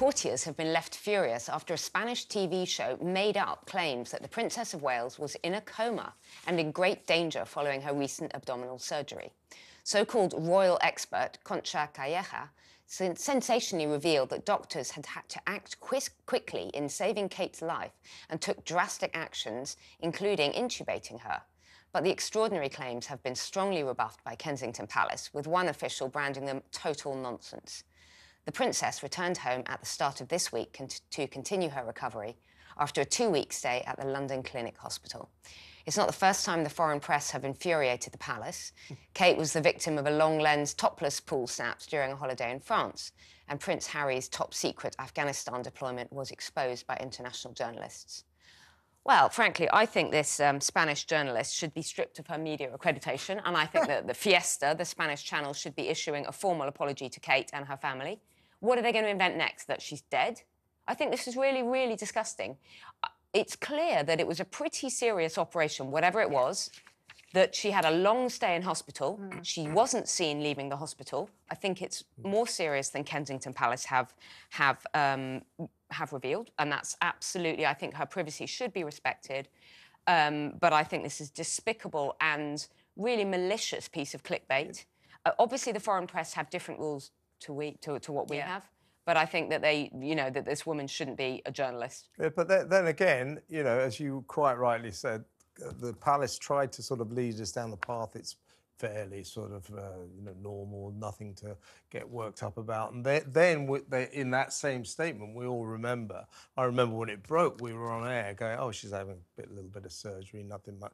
Courtiers have been left furious after a Spanish TV show made up claims that the Princess of Wales was in a coma and in great danger following her recent abdominal surgery. So called royal expert Concha Calleja sensationally revealed that doctors had had to act quickly in saving Kate's life and took drastic actions, including intubating her. But the extraordinary claims have been strongly rebuffed by Kensington Palace, with one official branding them total nonsense. The princess returned home at the start of this week to continue her recovery after a two-week stay at the London Clinic Hospital. It's not the first time the foreign press have infuriated the palace. Kate was the victim of a long-lens topless pool snaps during a holiday in France, and Prince Harry's top-secret Afghanistan deployment was exposed by international journalists. Well, frankly, I think this um, Spanish journalist should be stripped of her media accreditation, and I think that the Fiesta, the Spanish channel, should be issuing a formal apology to Kate and her family. What are they going to invent next? That she's dead? I think this is really, really disgusting. Uh, it's clear that it was a pretty serious operation, whatever it was, that she had a long stay in hospital. Mm. She wasn't seen leaving the hospital. I think it's more serious than Kensington Palace have have um, have revealed, and that's absolutely. I think her privacy should be respected, um, but I think this is despicable and really malicious piece of clickbait. Uh, obviously, the foreign press have different rules to we to, to what we yeah. have. But I think that they, you know, that this woman shouldn't be a journalist. Yeah, but then, then again, you know, as you quite rightly said, the palace tried to sort of lead us down the path it's fairly sort of uh, you know normal, nothing to get worked up about. And they, then they, in that same statement, we all remember. I remember when it broke, we were on air going, "Oh, she's having a bit, little bit of surgery, nothing much."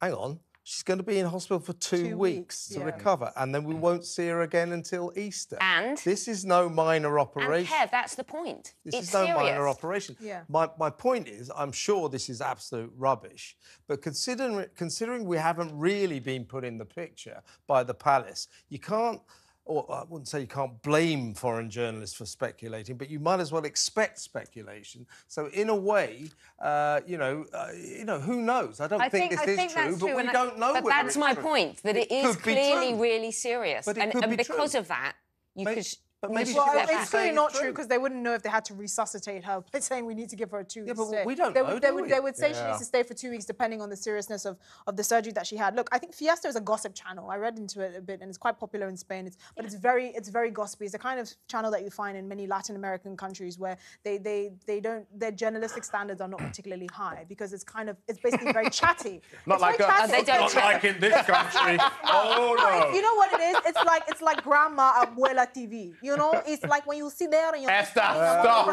Hang on, She's going to be in hospital for two, two weeks, weeks, to yeah. recover, and then we won't see her again until Easter. And this is no minor operation. And Kev, that's the point. This it's is no serious. minor operation. Yeah. My my point is, I'm sure this is absolute rubbish, but considering considering we haven't really been put in the picture by the palace, you can't or I wouldn't say you can't blame foreign journalists for speculating, but you might as well expect speculation. So in a way, uh, you know, uh, you know, who knows? I don't I think, think this I is true, but we don't know. But that's my true. point. That it, it is clearly really serious, and, and be because true. of that, you Maybe, could but maybe well, it's clearly not true because they wouldn't know if they had to resuscitate her by saying we need to give her a two yeah, weeks. but we don't they, know, they, do would, we? they would say yeah. she needs to stay for two weeks depending on the seriousness of, of the surgery that she had. Look, I think Fiesta is a gossip channel. I read into it a bit and it's quite popular in Spain. It's, but it's very it's very gossipy. It's the kind of channel that you find in many Latin American countries where they they they don't their journalistic standards are not particularly high because it's kind of it's basically very chatty. not it's like us. Chatty. They don't not like in this country. oh no. You know what it is? It's like it's like grandma abuela TV. You know, it's like when you sit there and you're Esther, stop,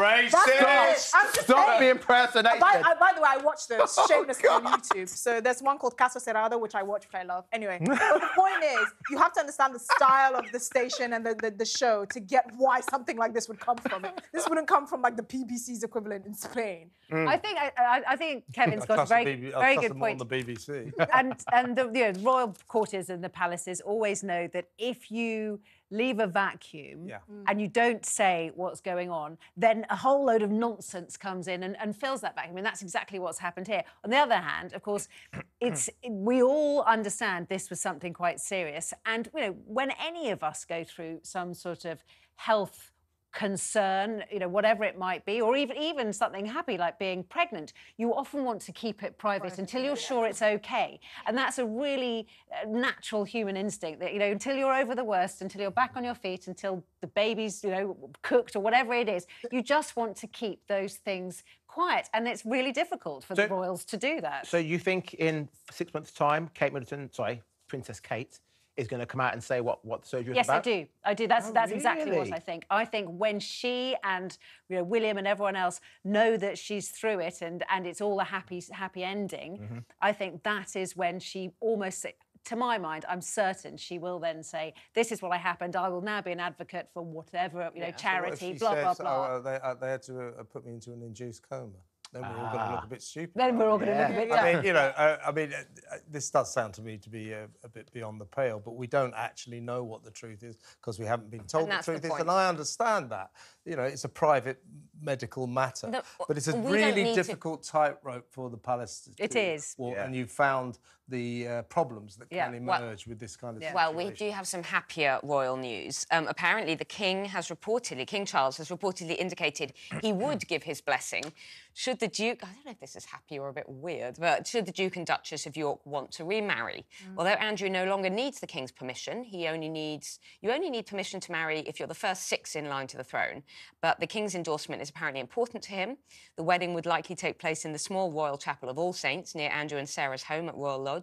Stop, stop being impersonated. By, I, by the way, I watched the Shameless oh, on YouTube. So there's one called Caso Cerrado, which I watch, which I love. Anyway, but the point is, you have to understand the style of the station and the, the, the, show to get why something like this would come from it. This wouldn't come from like the BBC's equivalent in Spain. Mm. I think I, I, think Kevin's got a very, very good point. on the BBC. and and the, you know, royal courtiers and the palaces always know that if you leave a vacuum yeah. mm. and you don't say what's going on, then a whole load of nonsense comes in and, and fills that vacuum. And that's exactly what's happened here. On the other hand, of course, it's we all understand this was something quite serious. And you know, when any of us go through some sort of health concern, you know, whatever it might be, or even even something happy like being pregnant, you often want to keep it private, private until you're sure it's okay. And that's a really uh, natural human instinct that, you know, until you're over the worst, until you're back on your feet, until the baby's, you know, cooked or whatever it is, you just want to keep those things quiet. And it's really difficult for so, the royals to do that. So you think in six months' time, Kate Middleton, sorry, Princess Kate, is going to come out and say what, what the surgery yes, about? Yes, I do. I do. That's oh, that's really? exactly what I think. I think when she and you know William and everyone else know that she's through it and and it's all a happy happy ending, mm -hmm. I think that is when she almost to my mind, I'm certain she will then say, "This is what I happened. I will now be an advocate for whatever you know, yeah. charity." So blah says, blah blah. Oh, uh, they, uh, they had to uh, put me into an induced coma then we're all going to look a bit stupid. Then we're all going to yeah. look a bit. Yeah. I mean, you know, uh, I mean, uh, this does sound to me to be a, a, bit beyond the pale, but we don't actually know what the truth is because we haven't been told the truth the is, and I understand that. you know, it's a private medical matter. No, but it's a really need to- difficult tightrope for the palace to It to is. walk, Yeah. And you found the uh, problems that Yeah, can well- emerge with this kind of Well, we do have some happier royal news. Um, apparently, the king has reportedly, King Charles has reportedly indicated he would give his blessing should the Duke, I don't know if this is happy or a bit weird, but should the Duke and Duchess of York want to remarry. Although Andrew no longer needs the king's permission, he only needs, you only need permission to marry if you're the first six in line to the throne. But the king's endorsement is apparently important to him. The wedding would likely take place in the small royal chapel of All Saints near Andrew and Sarah's home at Royal Lodge.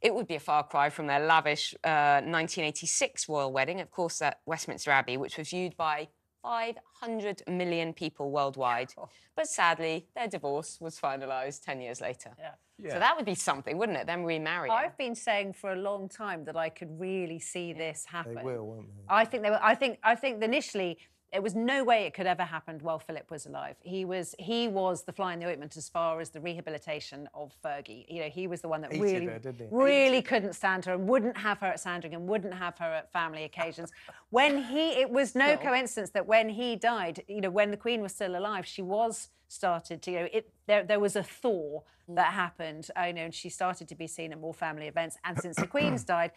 It would be a far cry from their lavish uh, 1986 royal wedding, of course, at Westminster Abbey, which was viewed by 500 million people worldwide. But sadly, their divorce was finalised 10 years later. Yeah. So that would be something, wouldn't it? Them remarrying. I've been saying for a long time that I could really see this happen. They will, won't they? I think they were. I think. I think initially it was no way it could ever happen while Philip was alive. He was. He was the fly in the ointment as far as the rehabilitation of Fergie. You know, he was the one that Hated really, her, really couldn't stand her and wouldn't have her at Sandringham, wouldn't have her at family occasions. When he, it was no coincidence that when he died, you know, when the Queen was still alive, she was started to, you know, it there there was a thaw that happened. I know, and she started to be seen at more family events. And since the Queen's died.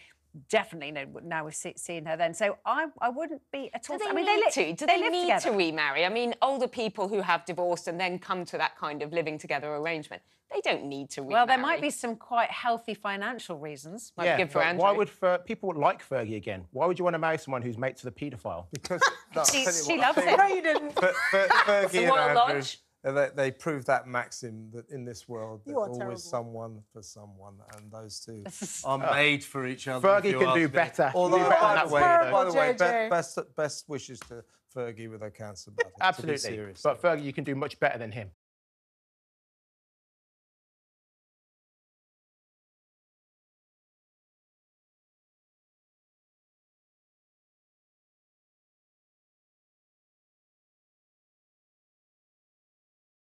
Definitely, no. Now we're see- seeing her then, so I, I wouldn't be at all. Do they I mean, need li- to? Do they, live need together. to remarry? I mean, older people who have divorced and then come to that kind of living together arrangement, they don't need to remarry. Well, there might be some quite healthy financial reasons. Might be good for but why would Fer- people like Fergie again? Why would you want to marry someone who's mates with a paedophile? Because no, She, she what, loves it. No, you didn't. Fer- Fer- Fergie The and Andrew, Lodge. They, they proved that maxim that in this world You there's always terrible. someone for someone, and those two are ah. made for each other. Fergie you can do me. better. Although, Do better by the that way, way, by the way, be- JJ. best best wishes to Fergie with her cancer battle. to be Absolutely. serious. But Fergie, you can do much better than him.